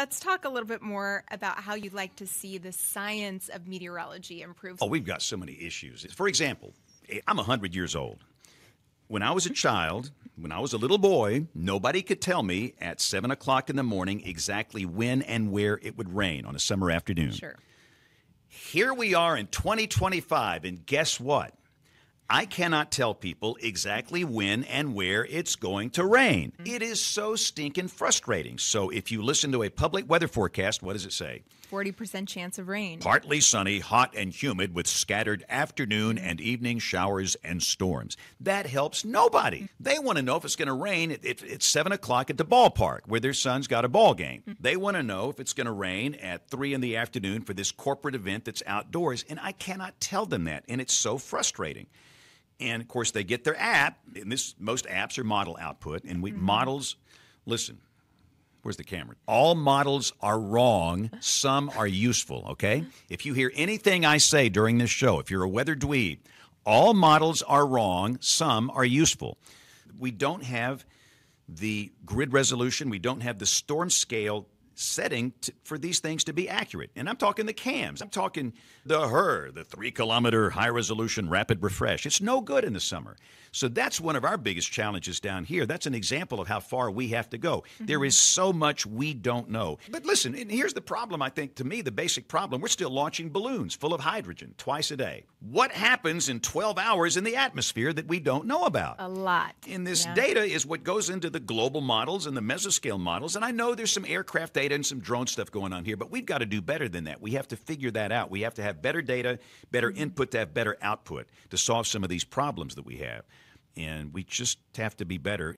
let's talk a little bit more about how you'd like to see the science of meteorology improve. Oh, we've got so many issues. For example, eh, I'm 100 years old. When I was a child, when I was a little boy, nobody could tell me at 7 o'clock in the morning exactly when and where it would rain on a summer afternoon. Sure. Here we are in 2025, and guess what? I cannot tell people exactly when and where it's going to rain. Mm-hmm. It is so stinking frustrating. So if you listen to a public weather forecast, what does it say? 40% chance of rain. Partly sunny, hot, and humid with scattered afternoon and evening showers and storms. That helps nobody. They want to know if it's going to rain at, at, at 7 o'clock at the ballpark where their son's got a ball game. They want to know if it's going to rain at 3 in the afternoon for this corporate event that's outdoors. And I cannot tell them that. And it's so frustrating. And of course, they get their app, and this most apps are model output, and we mm-hmm. models. Listen, where's the camera? All models are wrong. Some are useful. Okay. If you hear anything I say during this show, if you're a weather dweeb, all models are wrong. Some are useful. We don't have the grid resolution. We don't have the storm scale setting to, for these things to be accurate. And I'm talking the CAMs. I'm talking the HRRR, the three kilometer high resolution rapid refresh. It's no good in the summer. So that's one of our biggest challenges down here. That's an example of how far we have to go. There is so much we don't know. But listen, and here's the problem, I think, to me, the basic problem. We're still launching balloons full of hydrogen twice a day. What happens in 12 hours in the atmosphere that we don't know about? A lot. And this Yeah. data is what goes into the global models and the mesoscale models. And I know there's some aircraft data and some drone stuff going on here, but we've got to do better than that. We have to figure that out. We have to have better data, better mm-hmm. input to have better output to solve some of these problems that we have. And we just have to be better.